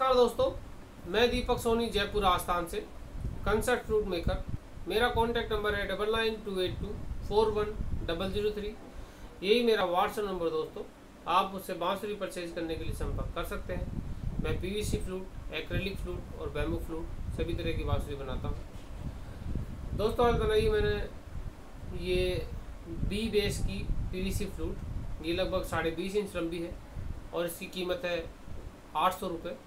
नमस्कार दोस्तों, मैं दीपक सोनी जयपुर आस्थान से कंसर्ट फ्रूट मेकर मेरा कॉन्टैक्ट नंबर है double nine two eight two four one double zero three यही मेरा व्हाट्सएप नंबर दोस्तों, आप मुझसे बांसुरी परचेज करने के लिए संपर्क कर सकते हैं। मैं पीवीसी फ्लूट एक्रेलिक फ्लूट और बैम्बू फ्लूट सभी तरह की बांसुरी बनाता हूँ। दोस्तों आज बनाई मैंने ये बी बेस की पीवीसी फ्लूट ये लगभग साढ़े बीस इंच लंबी है और इसकी कीमत है आठ सौ रुपये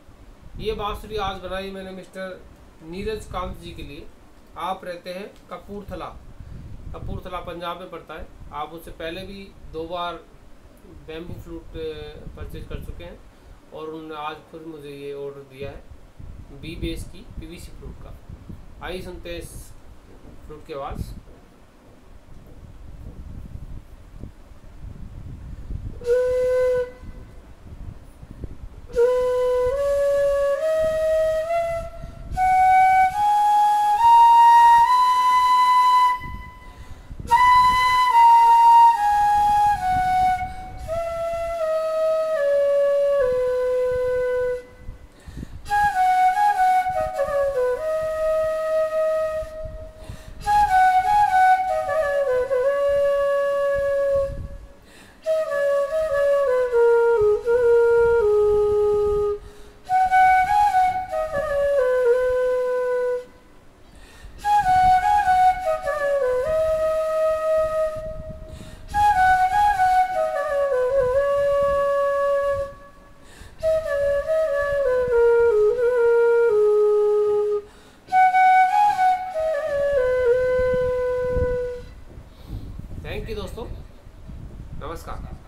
ये बांसुरी आज बनाई मैंने मिस्टर नीरज कांत जी के लिए। आप रहते हैं कपूरथला। कपूरथला पंजाब में पड़ता है। आप उससे पहले भी दो बार बैम्बू फ्लूट परचेज कर चुके हैं और उन्होंने आज फिर मुझे ये ऑर्डर दिया है बी बेस की पीवीसी फ्लूट का। आइए सुनते हैं इस फ्लूट की आवाज़। थैंक यू दोस्तों। नमस्कार।